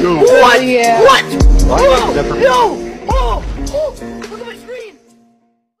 Yo. What? Yeah. What? Why? Oh, no! Oh!